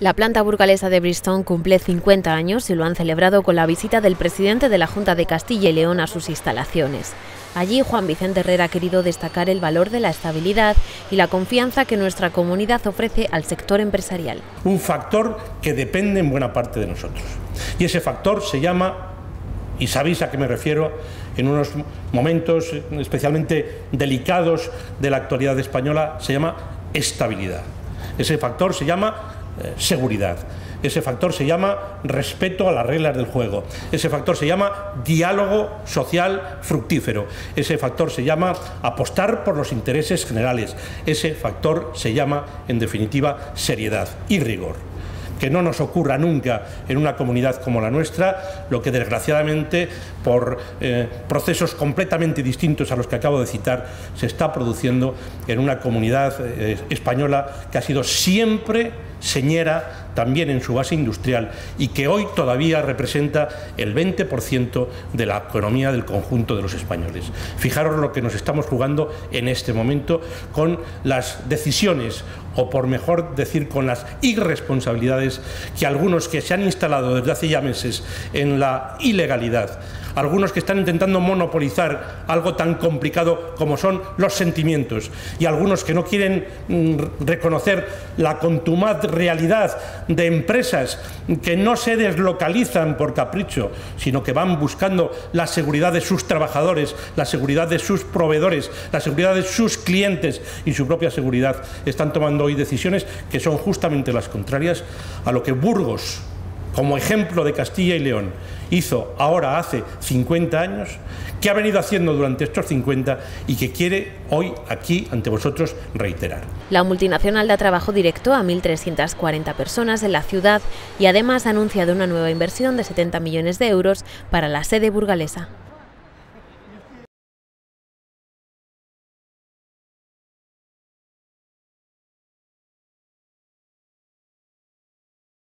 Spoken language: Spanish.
La planta burgalesa de Bristol cumple 50 años y lo han celebrado con la visita del presidente de la Junta de Castilla y León a sus instalaciones. Allí Juan Vicente Herrera ha querido destacar el valor de la estabilidad y la confianza que nuestra comunidad ofrece al sector empresarial. Un factor que depende en buena parte de nosotros. Y ese factor se llama, y sabéis a qué me refiero, en unos momentos especialmente delicados de la actualidad española, se llama estabilidad. Ese factor se llama eh, seguridad. Ese factor se llama respeto a las reglas del juego. Ese factor se llama diálogo social fructífero. Ese factor se llama apostar por los intereses generales. Ese factor se llama, en definitiva, seriedad y rigor que no nos ocurra nunca en una comunidad como la nuestra, lo que desgraciadamente por eh, procesos completamente distintos a los que acabo de citar se está produciendo en una comunidad eh, española que ha sido siempre señera también en su base industrial y que hoy todavía representa el 20% de la economía del conjunto de los españoles. Fijaros lo que nos estamos jugando en este momento con las decisiones o por mejor decir con las irresponsabilidades que algunos que se han instalado desde hace ya meses en la ilegalidad algunos que están intentando monopolizar algo tan complicado como son los sentimientos. Y algunos que no quieren mm, reconocer la contumaz realidad de empresas que no se deslocalizan por capricho, sino que van buscando la seguridad de sus trabajadores, la seguridad de sus proveedores, la seguridad de sus clientes y su propia seguridad, están tomando hoy decisiones que son justamente las contrarias a lo que Burgos como ejemplo de Castilla y León, hizo ahora hace 50 años, que ha venido haciendo durante estos 50 y que quiere hoy aquí ante vosotros reiterar. La multinacional da trabajo directo a 1.340 personas en la ciudad y además ha anunciado una nueva inversión de 70 millones de euros para la sede burgalesa.